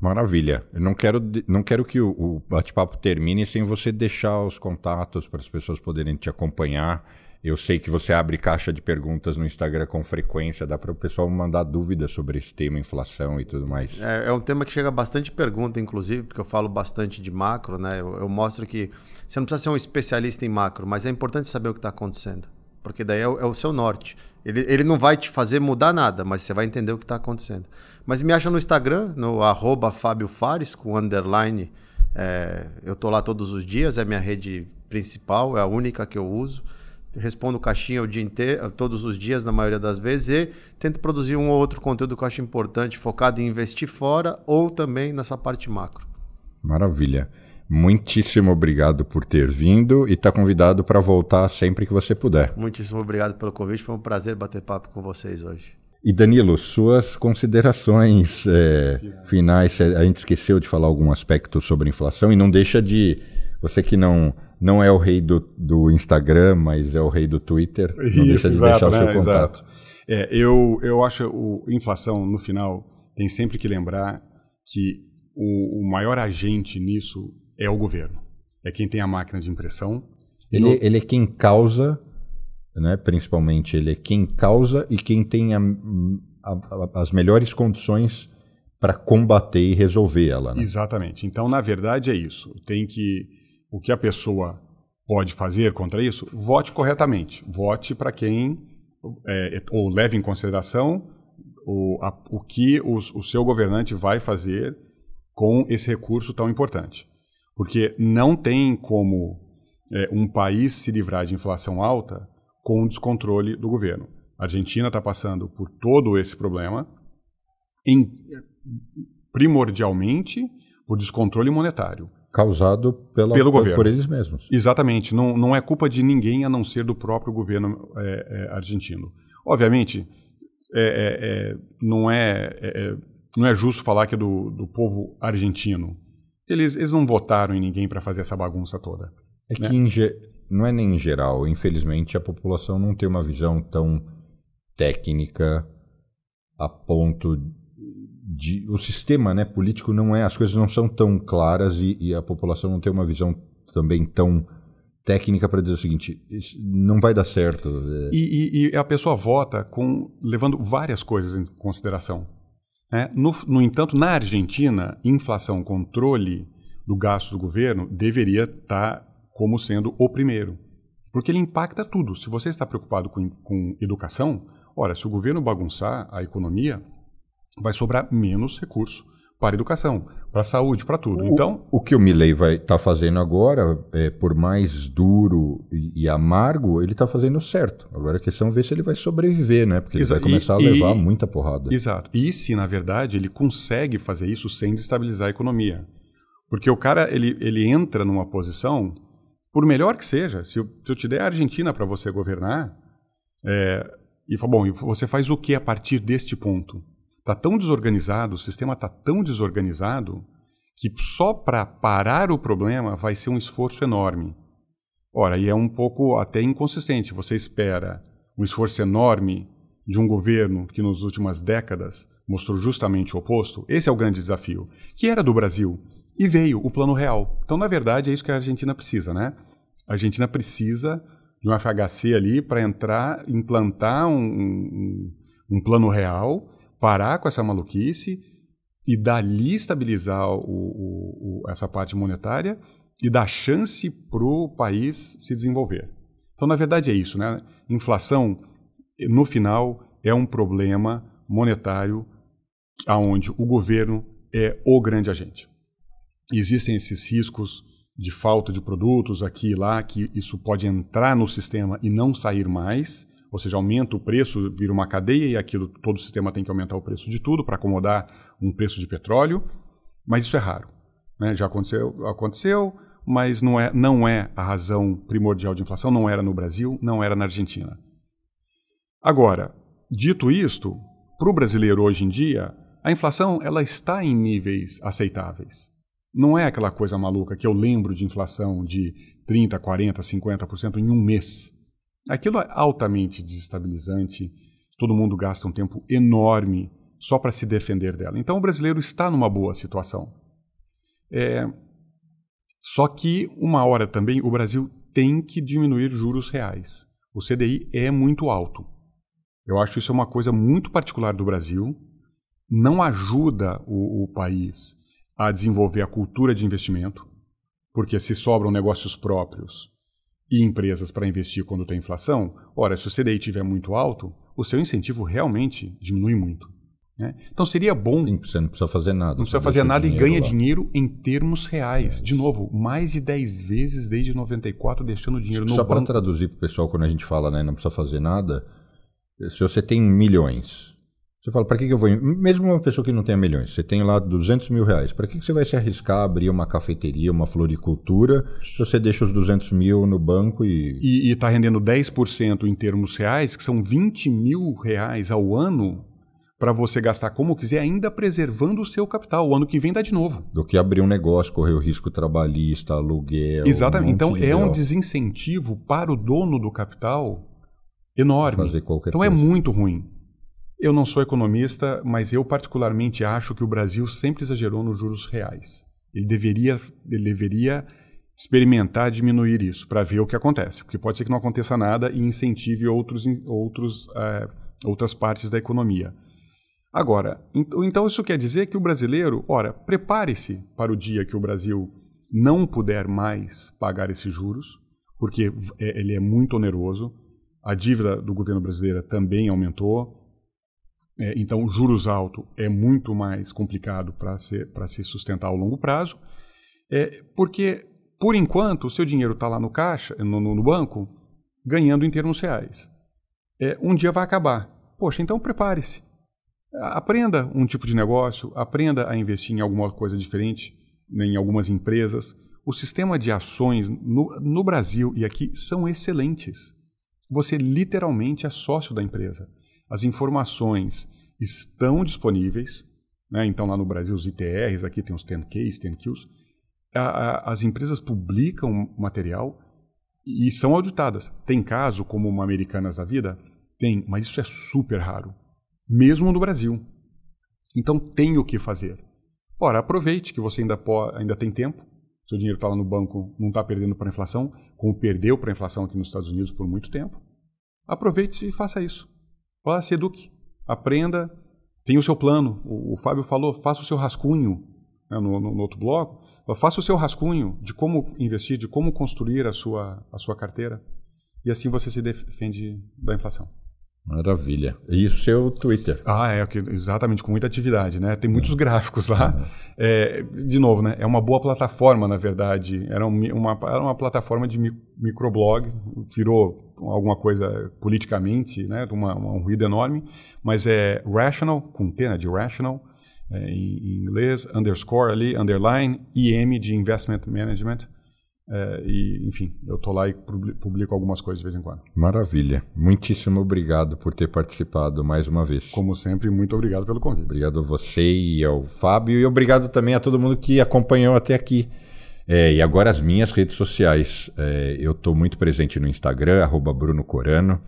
Maravilha. Eu não quero, não quero que o, o bate-papo termine sem você deixar os contatos para as pessoas poderem te acompanhar eu sei que você abre caixa de perguntas no Instagram com frequência, dá para o pessoal mandar dúvidas sobre esse tema, inflação e tudo mais. É, é, um tema que chega bastante pergunta, inclusive, porque eu falo bastante de macro, né? Eu, eu, mostro que você não precisa ser um especialista em macro, mas é importante saber o que está acontecendo. porque daí é o, é o seu norte. Ele, ele não vai te fazer mudar nada, mas você vai entender o que está acontecendo. Mas me acha no Instagram, no arroba com underline. É, eu tô lá todos os dias, é minha rede principal, é a única que eu uso. Respondo caixinha o dia inteiro, todos os dias, na maioria das vezes, e tento produzir um ou outro conteúdo que eu acho importante, focado em investir fora ou também nessa parte macro. Maravilha. Muitíssimo obrigado por ter vindo e está convidado para voltar sempre que você puder. Muitíssimo obrigado pelo convite, foi um prazer bater papo com vocês hoje. E Danilo, suas considerações é, finais. A gente esqueceu de falar algum aspecto sobre inflação e não deixa de. Você que não, não é o rei do, do Instagram, mas é o rei do Twitter. Não Isso, deixa de exato, deixar o seu né? contato. Exato. É, eu, eu acho o inflação, no final, tem sempre que lembrar que o, o maior agente nisso é o governo. É quem tem a máquina de impressão. E no- Ele, ele é quem causa, né, principalmente, ele é quem causa e quem tem a- a- a- as melhores condições para combater e resolver ela. Né? Exatamente. Então, na verdade, é isso. Tem que. O que a pessoa pode fazer contra isso? Vote corretamente. Vote para quem. é, ou leve em consideração o, a- o que os- o seu governante vai fazer com esse recurso tão importante. Porque não tem como é, um país se livrar de inflação alta com o descontrole do governo. A Argentina está passando por todo esse problema, em- primordialmente por descontrole monetário. Causado pela, Pelo governo. por eles mesmos. Exatamente, não, não é culpa de ninguém a não ser do próprio governo é, é, argentino. Obviamente, é, é, é, não, é, é, não é justo falar que é do, do povo argentino. Eles, eles não votaram em ninguém para fazer essa bagunça toda. É que em ge- não é nem em geral, infelizmente a população não tem uma visão tão técnica a ponto de o sistema, né, político não é, as coisas não são tão claras e, e a população não tem uma visão também tão técnica para dizer o seguinte, não vai dar certo. é, E, e- e a pessoa vota com levando várias coisas em consideração. né? No, no entanto, na Argentina, inflação, controle do gasto do governo deveria estar como sendo o primeiro. Porque ele impacta tudo. Se você está preocupado com, com educação, ora, se o governo bagunçar a economia, vai sobrar menos recurso para a educação, para a saúde, para tudo. Então, O que o Milley vai estar fazendo agora, é, por mais duro e, e amargo, ele está fazendo certo. Agora a questão é ver se ele vai sobreviver, né? Porque ele vai começar e- a levar e- muita porrada. Exato. E se, na verdade, ele consegue fazer isso sem destabilizar a economia. Porque o cara, ele, ele entra numa posição, por melhor que seja, se eu, se eu te der a Argentina para você governar, é, e fala, bom, você faz o que a partir deste ponto? Está tão desorganizado, o sistema está tão desorganizado, que só para parar o problema vai ser um esforço enorme. Ora, e é um pouco até inconsistente. Você espera um esforço enorme de um governo que nas últimas décadas mostrou justamente o oposto. Esse é o grande desafio, que era do Brasil. E veio o Plano Real. Então, na verdade, é isso que a Argentina precisa, né? A Argentina precisa de um FHC ali para entrar, implantar um, um, um plano real, parar com essa maluquice e dali estabilizar o, o, o, essa parte monetária e dar chance para o país se desenvolver. Então, na verdade, é isso. Né? Inflação, no final, é um problema monetário onde o governo é o grande agente. Existem esses riscos de falta de produtos aqui e lá, que isso pode entrar no sistema e não sair mais, ou seja, aumenta o preço, vira uma cadeia e aquilo todo o sistema tem que aumentar o preço de tudo para acomodar um preço de petróleo, mas isso é raro. Né? Já aconteceu, aconteceu, mas não é, não é a razão primordial de inflação, não era no Brasil, não era na Argentina. Agora, dito isto, para o brasileiro hoje em dia, a inflação ela está em níveis aceitáveis. Não é aquela coisa maluca que eu lembro de inflação de 30, 40, 50% em um mês. Aquilo é altamente desestabilizante. Todo mundo gasta um tempo enorme só para se defender dela. Então o brasileiro está numa boa situação. É... Só que uma hora também o Brasil tem que diminuir juros reais. O CDI é muito alto. Eu acho isso uma coisa muito particular do Brasil. Não ajuda o, o país a desenvolver a cultura de investimento, porque se sobram negócios próprios, e empresas para investir quando tem inflação, ora, se o CDI estiver muito alto, o seu incentivo realmente diminui muito. Né? Então seria bom. Sim, você não precisa fazer nada. Não precisa fazer nada e ganha lá. dinheiro em termos reais. É. De novo, mais de 10 vezes desde 94 deixando dinheiro no Só banco. Só para traduzir para o pessoal, quando a gente fala, né, não precisa fazer nada. Se você tem milhões, você fala, para que, que eu vou. Mesmo uma pessoa que não tenha milhões, você tem lá 200 mil reais, para que, que você vai se arriscar a abrir uma cafeteria, uma floricultura, se você deixa os 200 mil no banco e. E está rendendo 10% em termos reais, que são 20 mil reais ao ano, para você gastar como quiser, ainda preservando o seu capital. O ano que vem dá de novo. Do que abrir um negócio, correr o risco trabalhista, aluguel. Exatamente. Um então é um desincentivo para o dono do capital enorme. Fazer qualquer então é coisa. é muito ruim. Eu não sou economista, mas eu particularmente acho que o Brasil sempre exagerou nos juros reais. Ele deveria, ele deveria experimentar diminuir isso para ver o que acontece, porque pode ser que não aconteça nada e incentive outros, outros, é, outras partes da economia. Agora, então isso quer dizer que o brasileiro, ora, prepare-se para o dia que o Brasil não puder mais pagar esses juros, porque é, ele é muito oneroso. A dívida do governo brasileiro também aumentou. É, então, juros altos é muito mais complicado para se, se sustentar ao longo prazo, é, porque, por enquanto, o seu dinheiro está lá no caixa, no, no, banco, ganhando em termos reais. É, um dia vai acabar. Poxa, então prepare-se. Aprenda um tipo de negócio, aprenda a investir em alguma coisa diferente, né, em algumas empresas. O sistema de ações no, no Brasil e aqui são excelentes. Você literalmente é sócio da empresa. As informações estão disponíveis. Né? Então, lá no Brasil, os ITRs, aqui tem os 10Ks, 10Qs. A, a, as empresas publicam material e são auditadas. Tem caso, como uma Americanas da Vida? Tem, mas isso é super raro mesmo no Brasil. Então tem o que fazer. Ora, aproveite que você ainda, pode, ainda tem tempo. Seu dinheiro está lá no banco, não está perdendo para a inflação, como perdeu para a inflação aqui nos Estados Unidos por muito tempo. Aproveite e faça isso. Vá, se eduque, aprenda, tenha o seu plano. O, o Fábio falou, faça o seu rascunho né, no, no, no, outro bloco. Faça o seu rascunho de como investir, de como construir a sua, a sua carteira. E assim você se defende da inflação. Maravilha. E o seu Twitter? Ah, é, exatamente, com muita atividade, né? Tem muitos gráficos lá. Uhum. É, de novo, né? É uma boa plataforma, na verdade. Era uma, era uma plataforma de microblog, virou alguma coisa politicamente, né? Uma, um ruído enorme, mas é rational, com T, né? De rational, é, em, inglês, underscore ali, underline, IM de investment management. É, e, enfim, eu tô lá e publico algumas coisas de vez em quando. Maravilha. Muitíssimo obrigado por ter participado mais uma vez. Como sempre, muito obrigado pelo convite. Obrigado a você e ao Fábio, e obrigado também a todo mundo que acompanhou até aqui. É, e agora as minhas redes sociais. É, eu estou muito presente no Instagram, arroba Bruno Corano.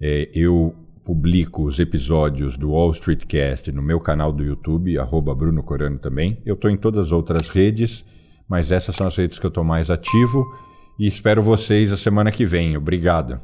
É, eu publico os episódios do Wall Street Cast no meu canal do YouTube, arroba Bruno Corano também. Eu estou em todas as outras redes mas essas são as redes que eu estou mais ativo e espero vocês a semana que vem. Obrigado.